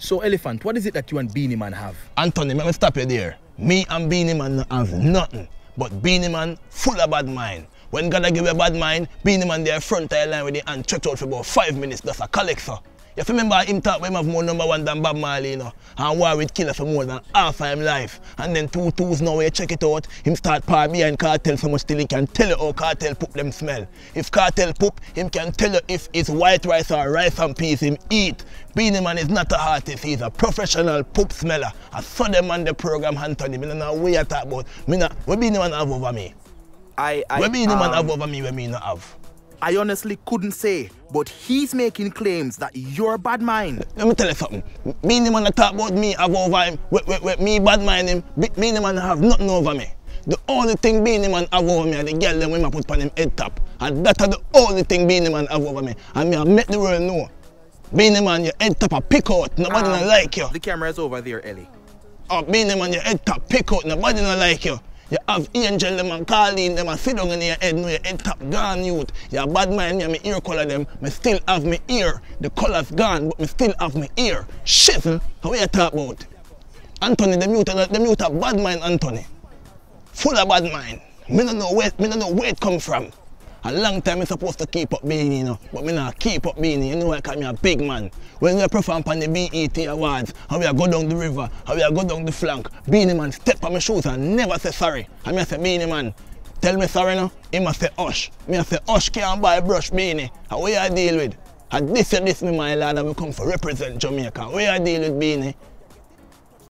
So, Elephant, what is it that you and Beenie Man have? Anthony, let me stop you there. Me and Beenie Man have nothing. But Beenie Man full of bad mind. When God give you a bad mind, Beenie Man there front line with the hand stretch out for about five minutes. That's a collector. You remember him talk him have more number one than Bob Marley, you know, and war with killer for more than half of him life. And then two twos now when you check it out, him start par behind Kartel so much till he can tell you how Kartel poop them smell. If Kartel poop, him can tell you if it's white rice or rice and peas him eat. Beenie Man is not a artist, he's a professional poop smeller. I saw them on the program, Anthony. Me don't know what you talk about. Me not, what Beenie Man have over me? I, I, What Beenie Man um, have over me, what me not have? I honestly couldn't say, but he's making claims that you're a bad mind. Let me tell you something. Beenie Man that talk about me have over him. With, with, with me bad mind him. Be- Beenie Man have nothing over me. The only thing Beenie Man have over me are the girl them when I put on him head top. And that are the only thing Beenie Man have over me. And me I make the world know. Beenie Man, your head top a pick out. Nobody Um, not like you. The camera's over there, Ellie. Oh, Beenie Man, your head top pick out. Nobody not like you. You have angel them and Colleen them and sit down in your head now your head top gone youth. You have bad mind me and my ear colour them. Me still have my ear. The colour's gone but me still have my ear. Shizzle, how you talk about? Anthony, them are- them youth have bad mind Anthony. Full of bad mind. Me don't know where, me don't know where it come from. A long time I supposed to keep up Beenie, you know, but me not keep up Beenie. You know why? Cause me a big man. When we perform on the BET Awards, how we a go down the river, how we a go down the flank, Beenie man step on my shoes and never say sorry. And me say Beenie man, tell me sorry now. He must say hush. Me a say hush can't buy a brush Beenie. And what you deal with? And this and this me my lad, and we come for represent Jamaica. What you deal with Beenie?